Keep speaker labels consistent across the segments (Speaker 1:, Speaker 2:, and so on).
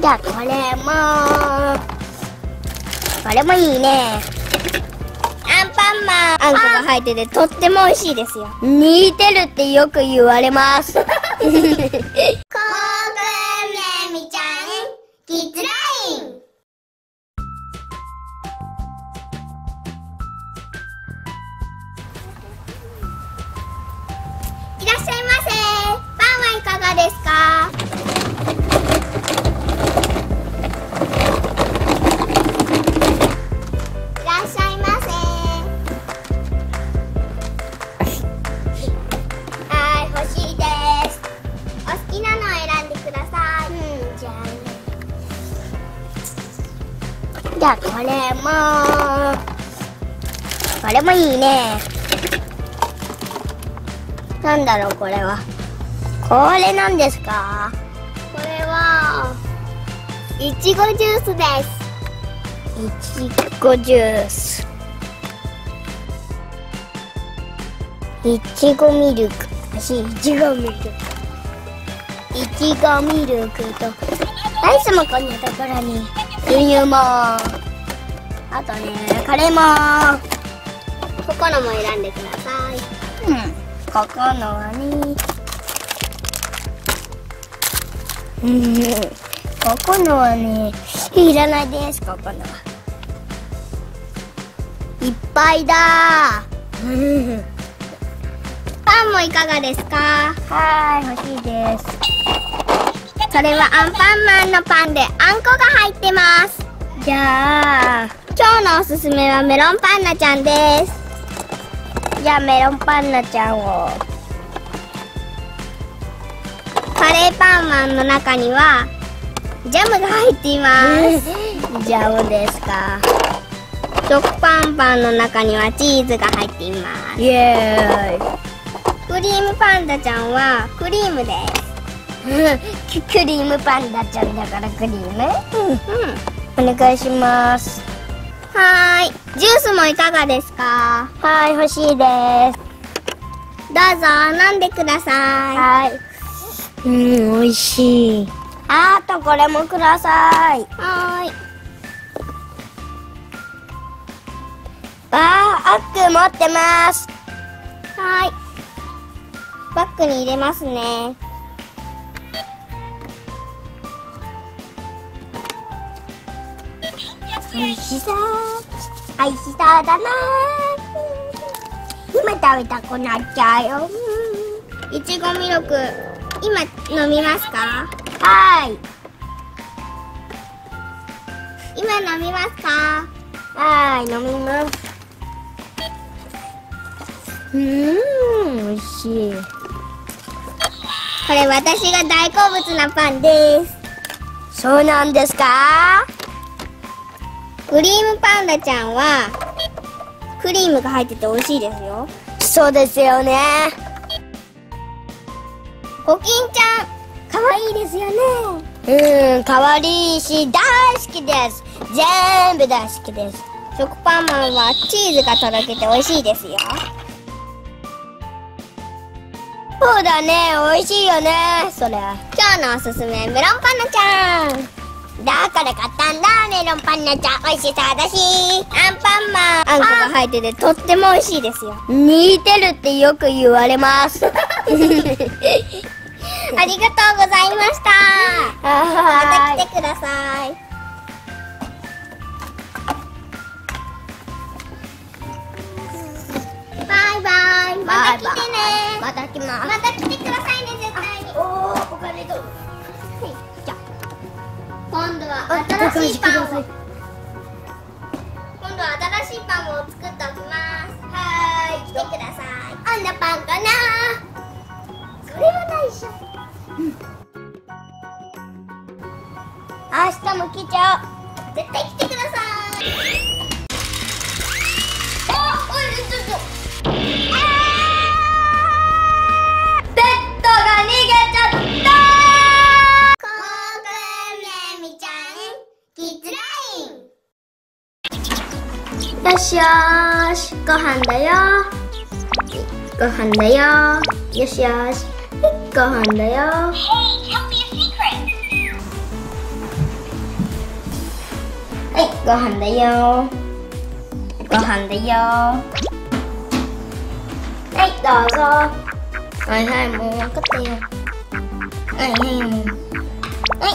Speaker 1: じゃあこれもこれもいいね。アンパンマン。あんこが入っててとっても美味しいですよ。似てるってよく言われます。コークメミちゃん。キッズライン。いらっしゃいませ。パンはいかがですか？ください。うんじゃあじゃあこれも。これもいいね。なんだろうこれは。これなんですか？これはいちごジュースです。いちごジュース。いちごミルク。私いちごミルクいちごミルクとアイスもこんなところに。牛乳も。あとねカレーも。ここのも選んでください。うん。ここのはね。うん。ここのはね。いらないですここの。はいっぱいだ。うんパンもいかがですか？はい欲しいです。それはアンパンマンのパンであんこが入ってます。じゃあ今日のおすすめはメロンパンナちゃんです。じゃあメロンパンナちゃんを。カレーパンマンの中にはジャムが入っています。ジャムですか。食パンパンの中にはチーズが入っています。イエーイクリームパンダちゃんはクリームです。クリームパンダちゃんだからクリームうん、うん、お願いします。はーい。ジュースもいかがですか？はい欲しいです。どうぞ飲んでください。はい。うん美味しい。あとこれもください。はーい。あーアック持ってます。はーいバッグに入れますね。美味しそう。美味しそうだな今食べたくなっちゃうよ。いちごミルク今飲みますか？はい。今飲みますか？はい飲みます。うーん美味しいこれ私が大好物なパンです。そうなんですか？クリームパンダちゃんはクリームが入ってて美味しいですよ。そうですよね。コキンちゃん可愛いですよね。うん可愛いし大好きです。全部大好きです。食パンマンはチーズがとろけて美味しいですよそうだね。美味しいよね。それ今日のおすすめメロンパンナちゃん。だから買ったんだ。メロンパンナちゃん。美味しそうだし。アンパンマン。あんこが入っててとっても美味しいですよ。似てるってよく言われます。ありがとうございました。また来てくださいまた来ます。また来てくださいね絶対に。おおお金とはいじゃあ。今度は新しいパンを。今度は新しいパンを作っておきます。はい来てください。あんなパンかなそれはないしょ、明日も来ちゃう。絶対来てくださいしよーし。ご飯だよ。ご飯だよ。よしよし。ご飯だよ。ご飯だよ。ご飯だよ。はいどうぞ。はいはいもう分かったよ。はいはいもう。はい。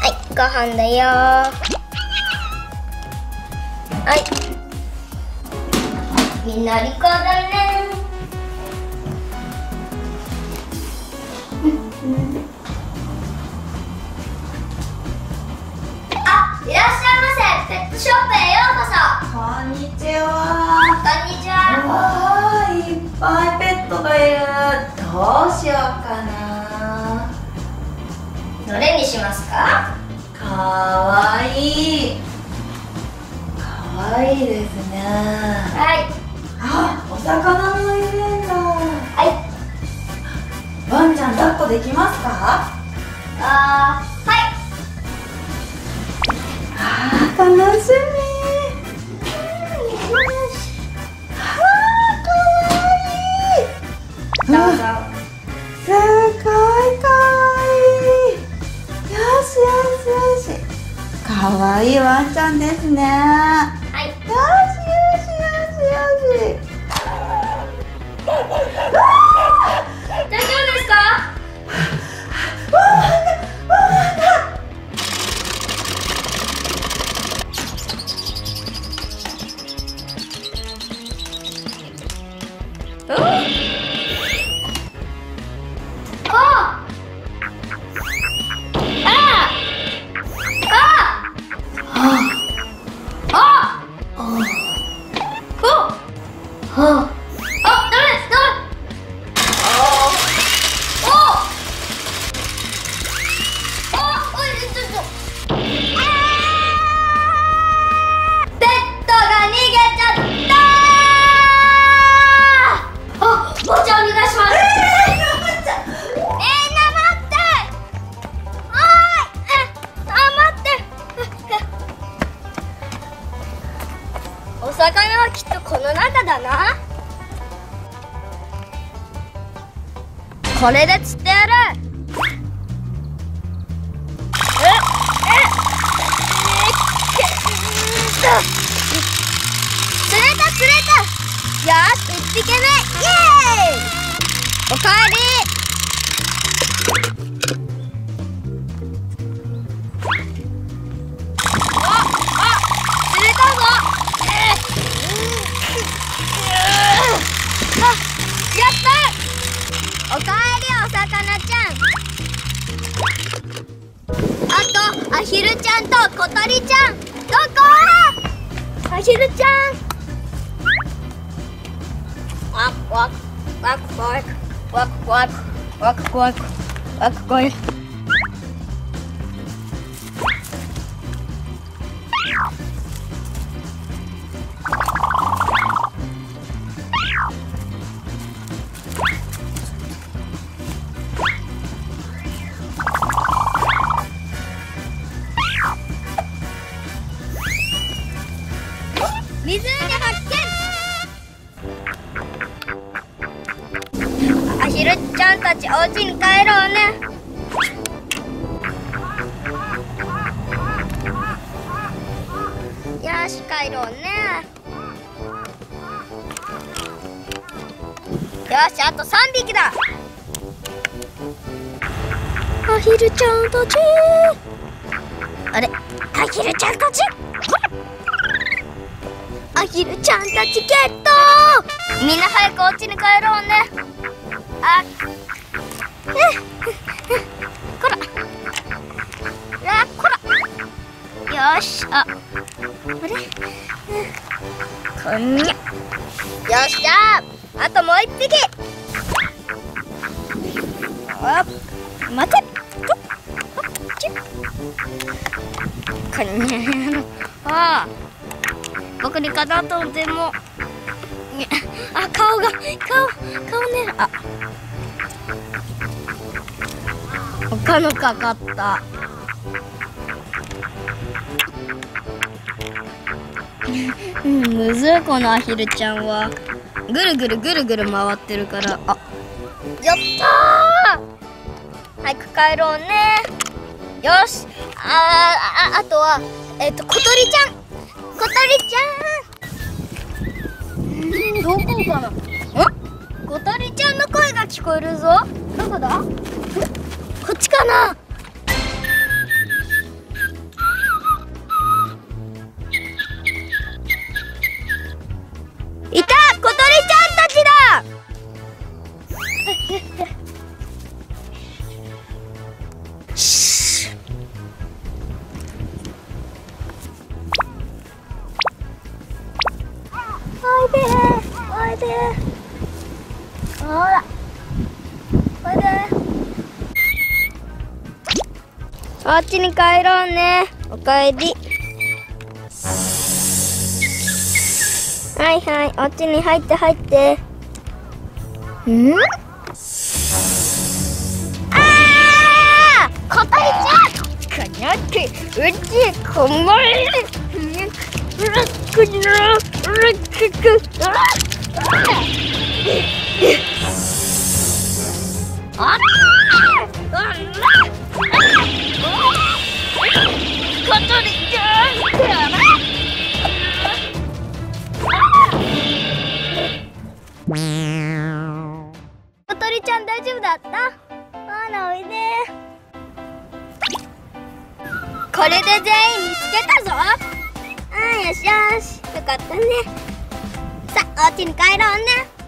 Speaker 1: はいご飯だよはいみんなリコだねあ、いらっしゃいませ。ペットショップへようこそ。
Speaker 2: こんにちは。
Speaker 1: こんにちは。
Speaker 2: わあ、いっぱいペットがいる。どうしようかな。
Speaker 1: どれにしますか？
Speaker 2: かわいい。かわいいですね。
Speaker 1: はい。
Speaker 2: あ、お魚もいるんだ。
Speaker 1: はい。
Speaker 2: ワンちゃん抱っこできますか？
Speaker 1: あー、はい。
Speaker 2: あー、楽しみ。
Speaker 1: どうぞ。
Speaker 2: すごいかわいいよしよしよしかわいいワンちゃんですねよ。しよしよしよし
Speaker 1: この中だな。これで釣ってやる。釣れた釣れた。よし一匹目。イエーイ。おかえり。アヒルちゃんと小鳥ちゃんどこ？アヒルちゃん。ワクワク。ワクワク。ワクワク。ワクワク。ワクワク。し帰ろうね。よしあと3匹だ。アヒルちゃんたち。あれアヒルちゃんたち？アヒルちゃんたちゲット。みんな早くお家に帰ろうね。あえこら。あこら。よしああれうん。こんにゃ。よっしゃ。あともう一匹。あ待て。こっちこんにゃあ僕にかなと思っても。あ顔が顔顔ね。あ。他のかかった。うんむずいこのアヒルちゃんは。ぐるぐるぐるぐる回ってるから。あやったー。早く帰ろうね。よし。あーああとはえっ、と小鳥ちゃん。小鳥ちゃん。うんどこかなん小鳥ちゃんの声が聞こえるぞ。どこだ？こっちかなおいで。おいで。ほらおいで。お家に帰ろうねおかえりはいはいお家に入って入ってんあー小鳥ちゃんかなってうちこもれるうらくなちゃん大丈夫だった？あらでこれで全員見つけたぞ。あよしよし。よかったね。さあお家に帰ろうね。